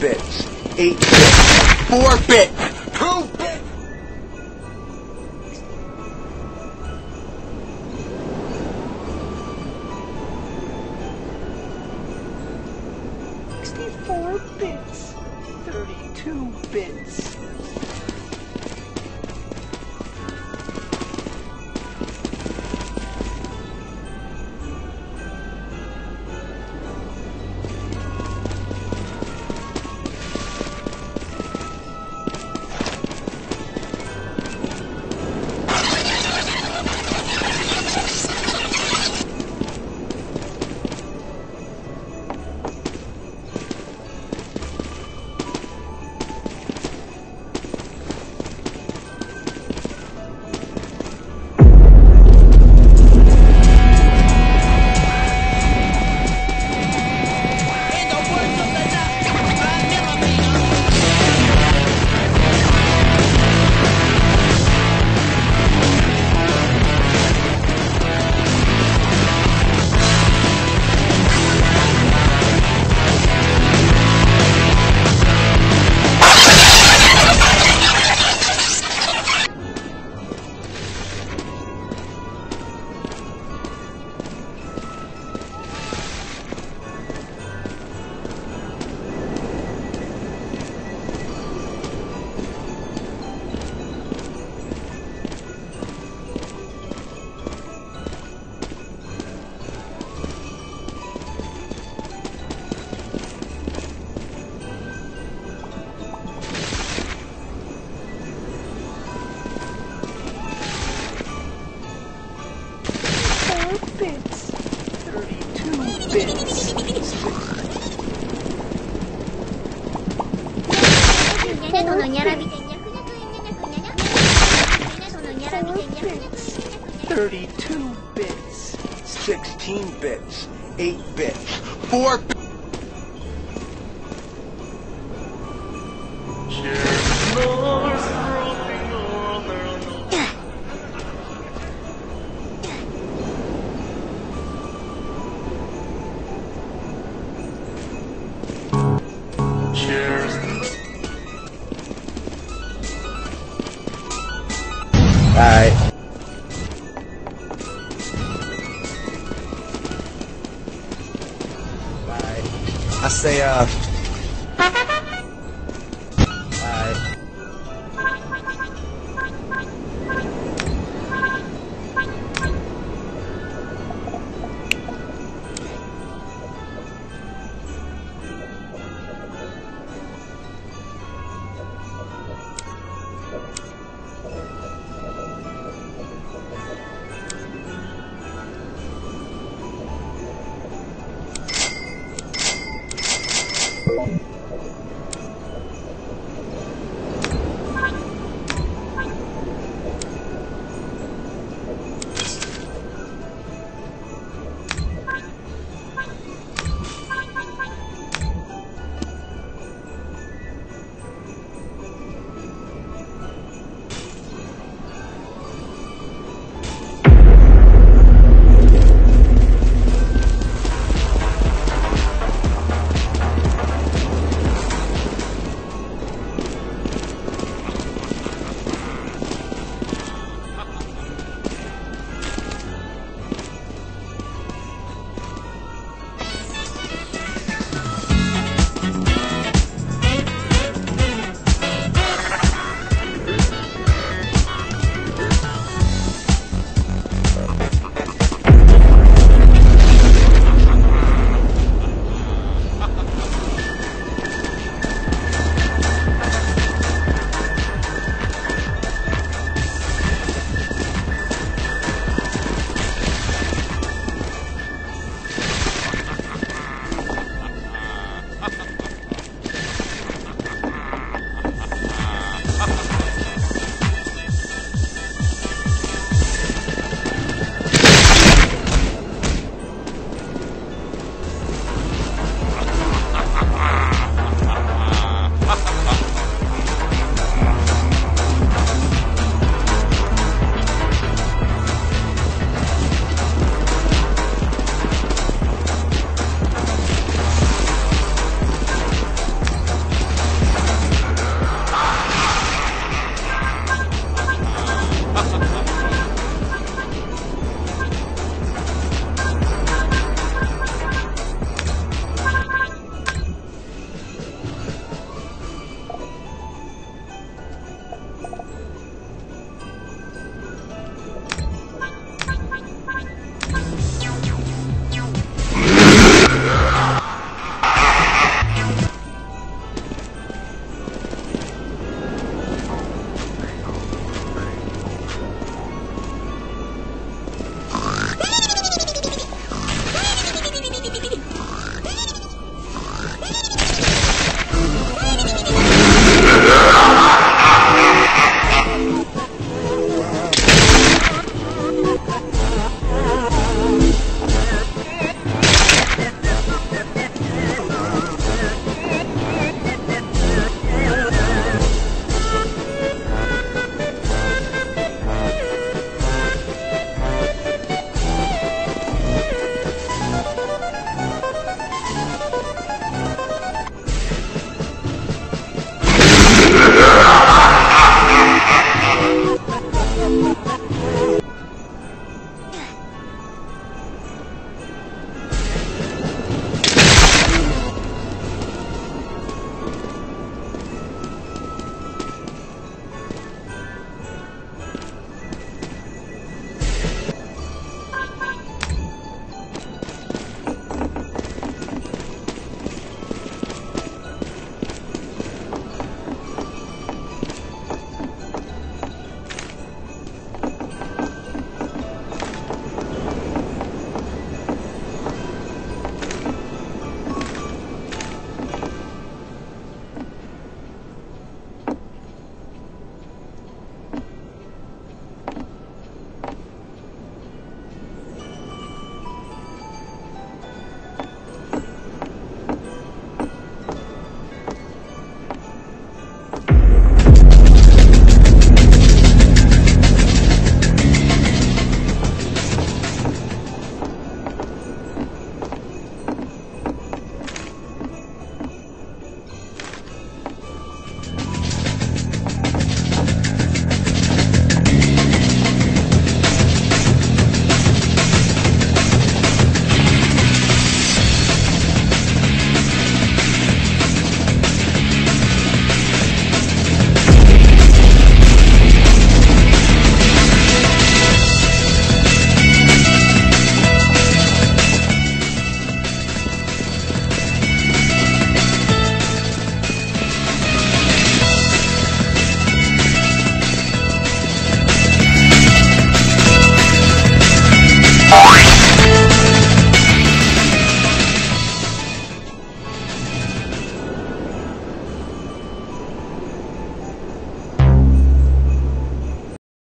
bits. Eight bits. Four bit. Two bit. Sixty-four bits. Thirty-two bits. 2 bits, 16 bits, 8 bits, 4 bits.